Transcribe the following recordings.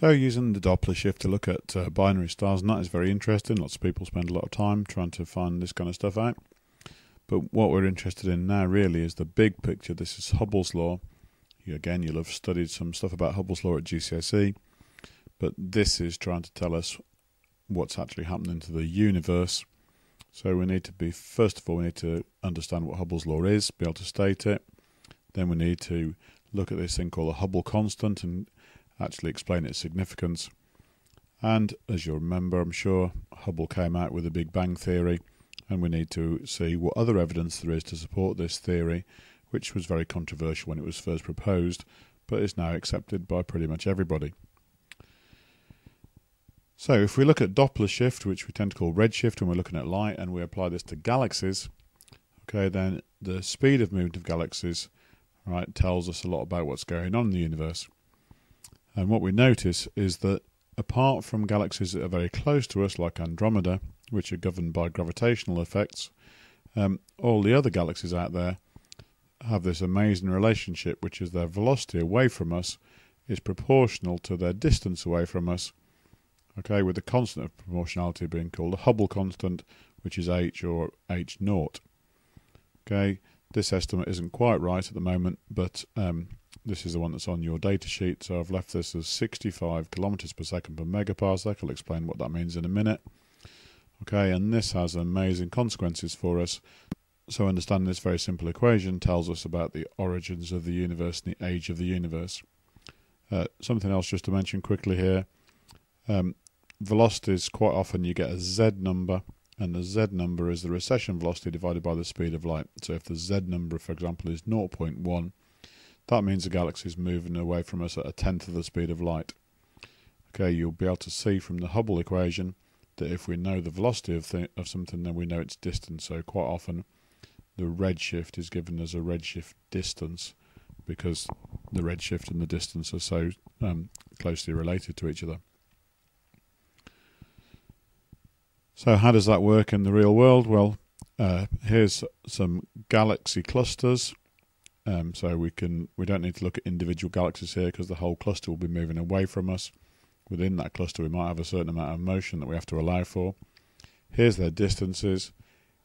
So using the Doppler shift to look at uh, binary stars, and that is very interesting. Lots of people spend a lot of time trying to find this kind of stuff out. But what we're interested in now really is the big picture. This is Hubble's law. You, again, you'll have studied some stuff about Hubble's law at GCSE, but this is trying to tell us what's actually happening to the universe. So we need to be, first of all, we need to understand what Hubble's law is, be able to state it. Then we need to look at this thing called the Hubble constant and actually explain its significance. And as you'll remember, I'm sure, Hubble came out with the Big Bang Theory, and we need to see what other evidence there is to support this theory, which was very controversial when it was first proposed, but is now accepted by pretty much everybody. So if we look at Doppler shift, which we tend to call redshift when we're looking at light, and we apply this to galaxies, okay, then the speed of movement of galaxies, right, tells us a lot about what's going on in the universe. And what we notice is that apart from galaxies that are very close to us, like Andromeda, which are governed by gravitational effects, um, all the other galaxies out there have this amazing relationship, which is their velocity away from us is proportional to their distance away from us. Okay, with the constant of proportionality being called the Hubble constant, which is h or h naught. Okay, this estimate isn't quite right at the moment, but um, this is the one that's on your data sheet, so I've left this as 65 kilometers per second per megaparsec. I'll explain what that means in a minute. Okay, and this has amazing consequences for us. So understanding this very simple equation tells us about the origins of the universe and the age of the universe. Uh, something else just to mention quickly here. Um, velocities, quite often you get a z number, and the z number is the recession velocity divided by the speed of light. So if the z number, for example, is 0.1, that means the galaxy is moving away from us at a tenth of the speed of light. Okay, you'll be able to see from the Hubble equation that if we know the velocity of, th of something, then we know its distance. So quite often, the redshift is given as a redshift distance because the redshift and the distance are so um, closely related to each other. So how does that work in the real world? Well, uh, here's some galaxy clusters um, so we can we don't need to look at individual galaxies here because the whole cluster will be moving away from us. Within that cluster, we might have a certain amount of motion that we have to allow for. Here's their distances.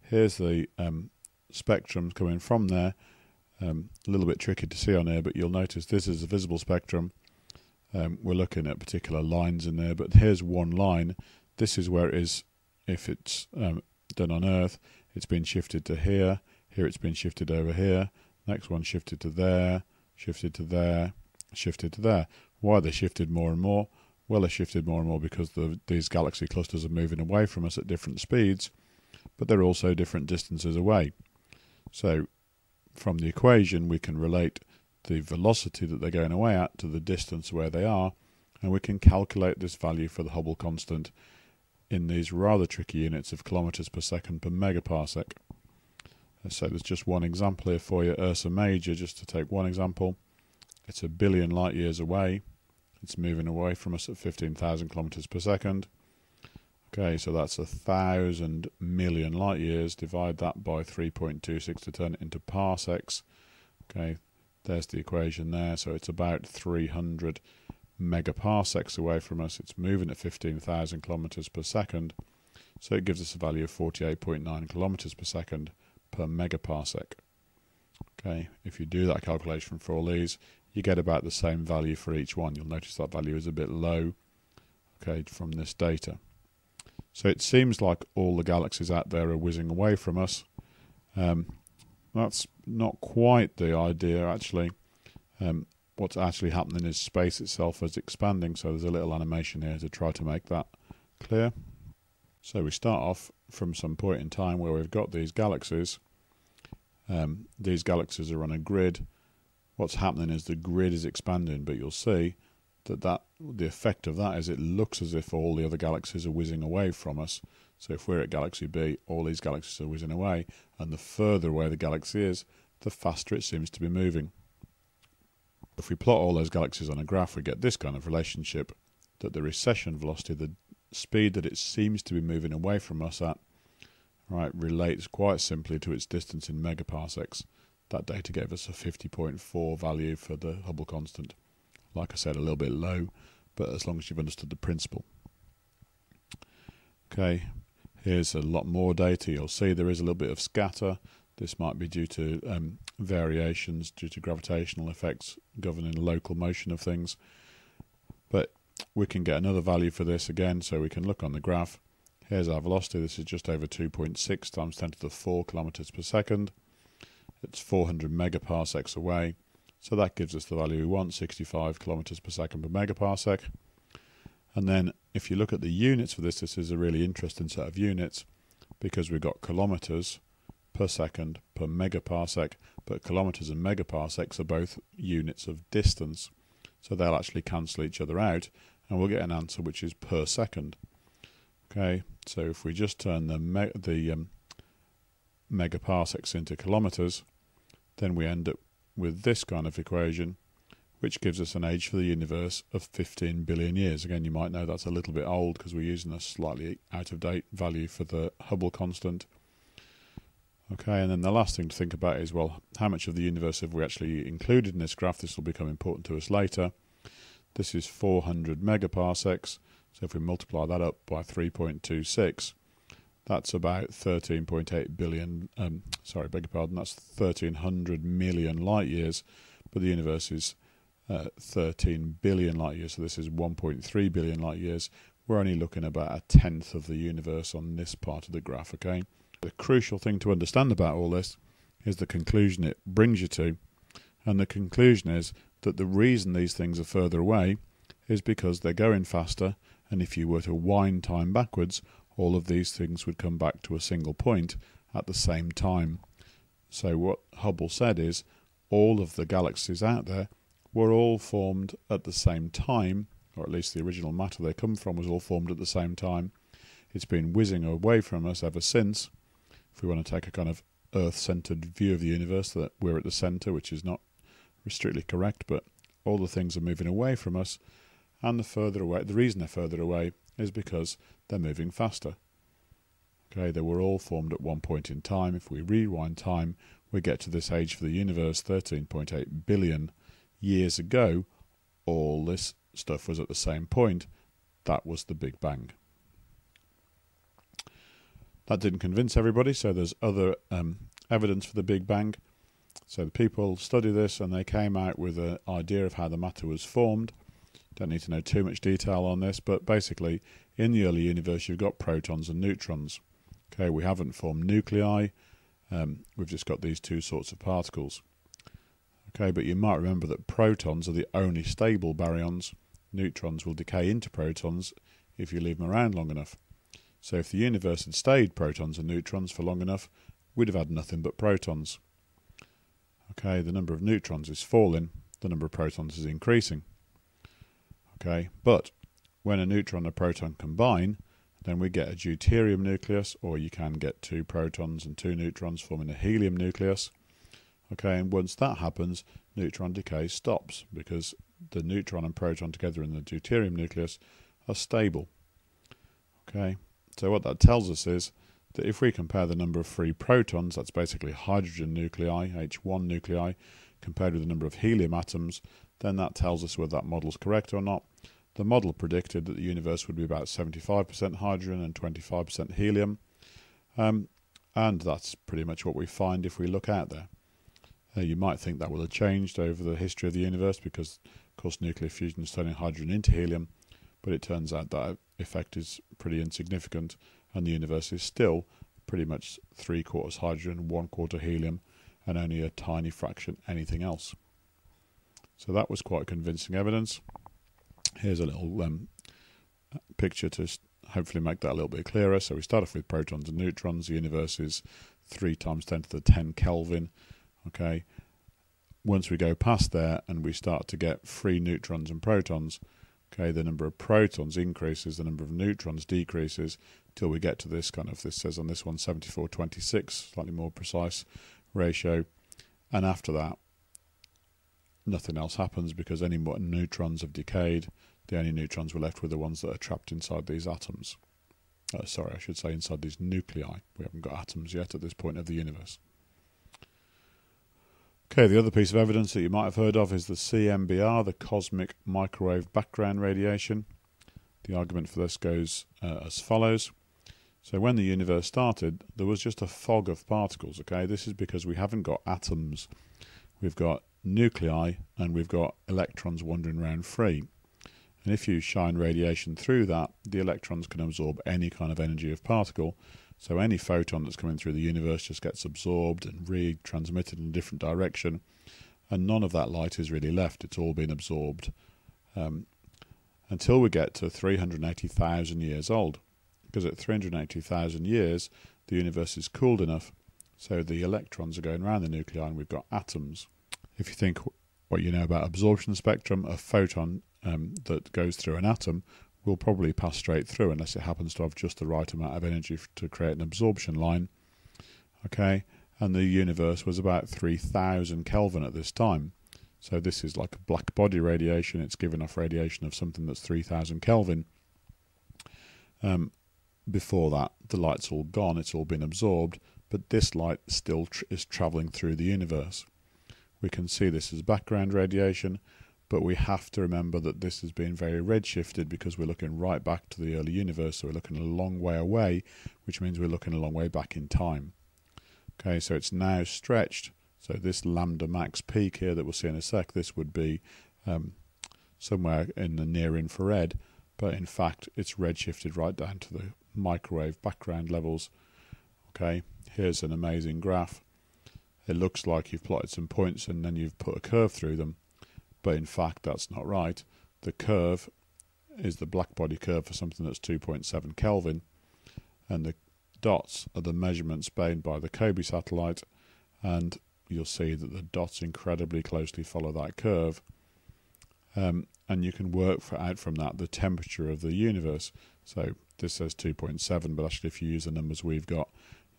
Here's the um, spectrums coming from there. Um, a little bit tricky to see on here, but you'll notice this is a visible spectrum. Um, we're looking at particular lines in there, but here's one line. This is where it is if it's um, done on Earth. It's been shifted to here. Here it's been shifted over here. Next one shifted to there, shifted to there, shifted to there. Why they shifted more and more? Well, they shifted more and more because the, these galaxy clusters are moving away from us at different speeds, but they're also different distances away. So, from the equation, we can relate the velocity that they're going away at to the distance where they are, and we can calculate this value for the Hubble constant in these rather tricky units of kilometers per second per megaparsec. So there's just one example here for you, Ursa Major, just to take one example. It's a billion light years away. It's moving away from us at 15,000 kilometers per second. Okay, so that's a thousand million light years. Divide that by 3.26 to turn it into parsecs. Okay, there's the equation there. So it's about 300 megaparsecs away from us. It's moving at 15,000 kilometers per second. So it gives us a value of 48.9 kilometers per second per megaparsec. Okay, if you do that calculation for all these, you get about the same value for each one. You'll notice that value is a bit low, okay, from this data. So it seems like all the galaxies out there are whizzing away from us. Um, that's not quite the idea, actually. Um, what's actually happening is space itself is expanding, so there's a little animation here to try to make that clear. So we start off from some point in time where we've got these galaxies. Um, these galaxies are on a grid. What's happening is the grid is expanding, but you'll see that, that the effect of that is it looks as if all the other galaxies are whizzing away from us. So if we're at galaxy B, all these galaxies are whizzing away, and the further away the galaxy is, the faster it seems to be moving. If we plot all those galaxies on a graph, we get this kind of relationship that the recession velocity, the speed that it seems to be moving away from us at right relates quite simply to its distance in megaparsecs. That data gave us a 50.4 value for the Hubble constant. Like I said, a little bit low, but as long as you've understood the principle. Okay, here's a lot more data. You'll see there is a little bit of scatter. This might be due to um, variations due to gravitational effects governing local motion of things. But we can get another value for this again, so we can look on the graph. Here's our velocity. This is just over 2.6 times 10 to the 4 kilometers per second. It's 400 megaparsecs away. So that gives us the value we want, 65 kilometers per second per megaparsec. And then if you look at the units for this, this is a really interesting set of units because we've got kilometers per second per megaparsec, but kilometers and megaparsecs are both units of distance. So they'll actually cancel each other out and we'll get an answer which is per second. Okay, so if we just turn the, me the um, megaparsecs into kilometers, then we end up with this kind of equation, which gives us an age for the universe of 15 billion years. Again, you might know that's a little bit old because we're using a slightly out of date value for the Hubble constant. Okay, and then the last thing to think about is well, how much of the universe have we actually included in this graph? This will become important to us later. This is 400 megaparsecs, so if we multiply that up by 3.26, that's about 13.8 billion, um, sorry, beg your pardon, that's 1300 million light years, but the universe is uh, 13 billion light years, so this is 1.3 billion light years. We're only looking about a tenth of the universe on this part of the graph, okay? The crucial thing to understand about all this is the conclusion it brings you to, and the conclusion is that the reason these things are further away is because they're going faster, and if you were to wind time backwards, all of these things would come back to a single point at the same time. So what Hubble said is all of the galaxies out there were all formed at the same time, or at least the original matter they come from was all formed at the same time. It's been whizzing away from us ever since. If we want to take a kind of Earth-centered view of the universe, that we're at the center, which is not strictly correct, but all the things are moving away from us, and the further away, the reason they're further away is because they're moving faster. Okay, they were all formed at one point in time. If we rewind time, we get to this age for the universe 13.8 billion years ago. All this stuff was at the same point. That was the Big Bang. That didn't convince everybody, so there's other um, evidence for the Big Bang. So the people study this and they came out with an idea of how the matter was formed. Don't need to know too much detail on this, but basically, in the early universe, you've got protons and neutrons. Okay, we haven't formed nuclei. Um, we've just got these two sorts of particles. Okay, but you might remember that protons are the only stable baryons. Neutrons will decay into protons if you leave them around long enough. So if the universe had stayed protons and neutrons for long enough, we'd have had nothing but protons. Okay, the number of neutrons is falling, the number of protons is increasing. Okay, but when a neutron and a proton combine, then we get a deuterium nucleus, or you can get two protons and two neutrons forming a helium nucleus. Okay, and once that happens, neutron decay stops because the neutron and proton together in the deuterium nucleus are stable. Okay, so what that tells us is that if we compare the number of free protons, that's basically hydrogen nuclei, H1 nuclei, compared with the number of helium atoms, then that tells us whether that model is correct or not. The model predicted that the universe would be about 75% hydrogen and 25% helium, um, and that's pretty much what we find if we look out there. Uh, you might think that will have changed over the history of the universe because, of course, nuclear fusion is turning hydrogen into helium, but it turns out that effect is pretty insignificant, and the universe is still pretty much three quarters hydrogen, one quarter helium, and only a tiny fraction anything else. So that was quite convincing evidence. Here's a little um, picture to hopefully make that a little bit clearer. So we start off with protons and neutrons. The universe is 3 times 10 to the 10 Kelvin. Okay. Once we go past there and we start to get free neutrons and protons, okay, the number of protons increases, the number of neutrons decreases till we get to this kind of, this says on this one 7426, slightly more precise ratio. And after that, nothing else happens because any more neutrons have decayed. The only neutrons we're left with are the ones that are trapped inside these atoms. Uh, sorry, I should say inside these nuclei. We haven't got atoms yet at this point of the universe. Okay, the other piece of evidence that you might have heard of is the CMBR, the cosmic microwave background radiation. The argument for this goes uh, as follows. So when the universe started, there was just a fog of particles, okay? This is because we haven't got atoms. We've got nuclei and we've got electrons wandering around free. And if you shine radiation through that, the electrons can absorb any kind of energy of particle so any photon that's coming through the universe just gets absorbed and retransmitted in a different direction, and none of that light is really left. It's all been absorbed um, until we get to 380,000 years old. Because at 380,000 years, the universe is cooled enough so the electrons are going around the nuclei and we've got atoms. If you think what you know about absorption spectrum, a photon um, that goes through an atom will probably pass straight through unless it happens to have just the right amount of energy to create an absorption line. Okay, and the universe was about 3000 Kelvin at this time. So this is like a black body radiation. It's giving off radiation of something that's 3000 Kelvin. Um, before that, the light's all gone. It's all been absorbed, but this light still tr is traveling through the universe. We can see this as background radiation, but we have to remember that this has been very redshifted because we're looking right back to the early universe, so we're looking a long way away, which means we're looking a long way back in time. Okay, so it's now stretched. So this lambda max peak here that we'll see in a sec, this would be um, somewhere in the near infrared, but in fact it's redshifted right down to the microwave background levels. Okay, here's an amazing graph. It looks like you've plotted some points and then you've put a curve through them but in fact that's not right. The curve is the blackbody curve for something that's 2.7 Kelvin, and the dots are the measurements made by the COBE satellite, and you'll see that the dots incredibly closely follow that curve. Um, and you can work for, out from that the temperature of the universe. So this says 2.7, but actually if you use the numbers we've got,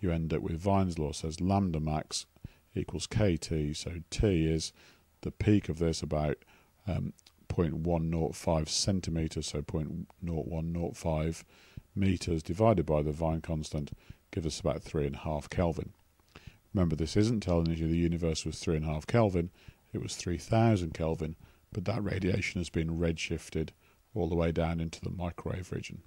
you end up with Wien's law says lambda max equals kT. So T is the peak of this about um, 0.105 centimeters, so 0.0105 meters divided by the Wien constant gives us about 3.5 Kelvin. Remember, this isn't telling you the universe was 3.5 Kelvin, it was 3000 Kelvin, but that radiation has been redshifted all the way down into the microwave region.